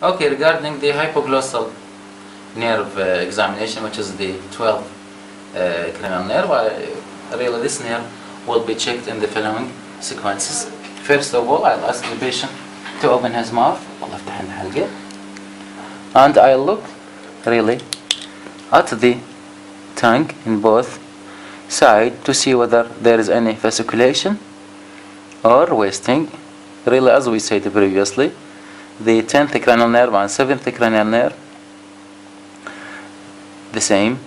Okay, regarding the hypoglossal nerve uh, examination, which is the 12th uh, cranial nerve, I, really this nerve will be checked in the following sequences. First of all, I'll ask the patient to open his mouth, and I'll look really at the tongue in both side to see whether there is any fasciculation or wasting, really as we said previously the 10th cranial nerve and 7th cranial nerve the same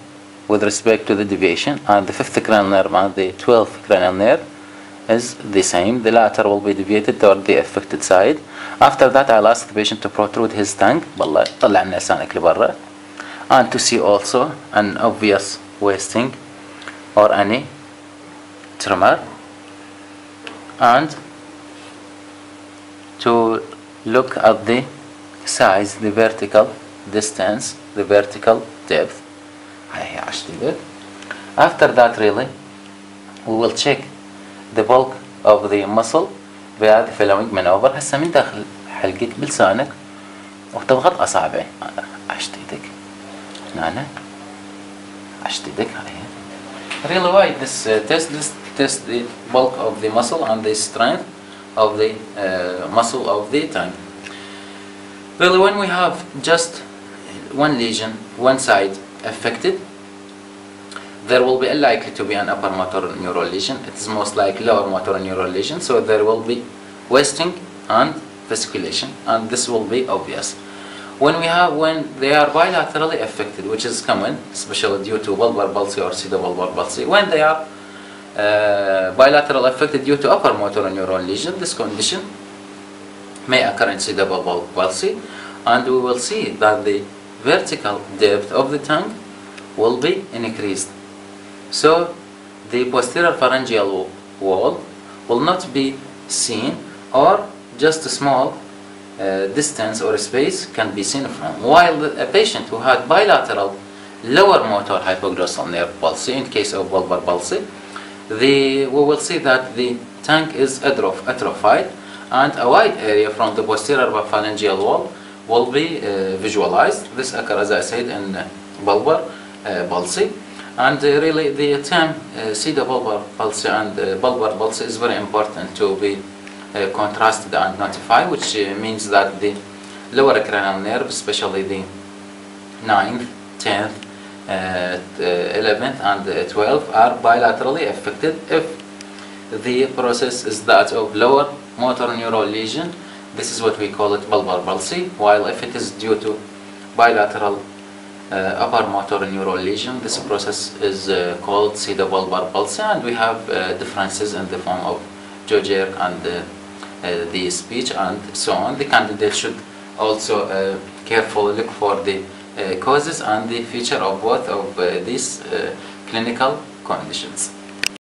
with respect to the deviation and the 5th cranial nerve and the 12th cranial nerve is the same the latter will be deviated toward the affected side after that I'll ask the patient to protrude his tongue بالله طلع لنا لسانك لبرا and to see also an obvious wasting or any tremor and to look at the size, the vertical distance, the vertical depth. After that really, we will check the bulk of the muscle via the following maneuver. هسه من داخل حلقك بلسانك وتضغط أصابعي عشت إيدك هنا عشت إيدك هاي Really why this uh, test this test the bulk of the muscle and the strength of the uh, muscle of the tongue. Really, when we have just one lesion, one side affected, there will be unlikely to be an upper motor neural lesion. It is most likely lower motor neural lesion, so there will be wasting and fasciculation, and this will be obvious. When we have when they are bilaterally affected, which is common, especially due to bulbar palsy or pseudobulbar palsy, when they are uh, bilateral affected due to upper motor neuron lesion. This condition may occur in cerebral palsy, and we will see that the vertical depth of the tongue will be increased. So the posterior pharyngeal wall will not be seen, or just a small uh, distance or space can be seen from. While a patient who had bilateral lower motor hypoglossal nerve palsy, in case of bulbar palsy, the, we will see that the tongue is atroph atrophied and a wide area from the posterior pharyngeal wall will be uh, visualized. This occurs, as I said, in uh, bulbar uh, palsy. And uh, really, the term uh, pseudobulbar palsy and uh, bulbar palsy is very important to be uh, contrasted and notified, which uh, means that the lower cranial nerve, especially the 9th, 10th, uh, 11th and uh, 12th are bilaterally affected if the process is that of lower motor neural lesion. This is what we call it bulbar palsy while if it is due to bilateral uh, upper motor neural lesion this process is uh, called pseudobulbar palsy and we have uh, differences in the form of jerk and uh, the speech and so on. The candidate should also uh, carefully look for the causes and the future of both of uh, these uh, clinical conditions.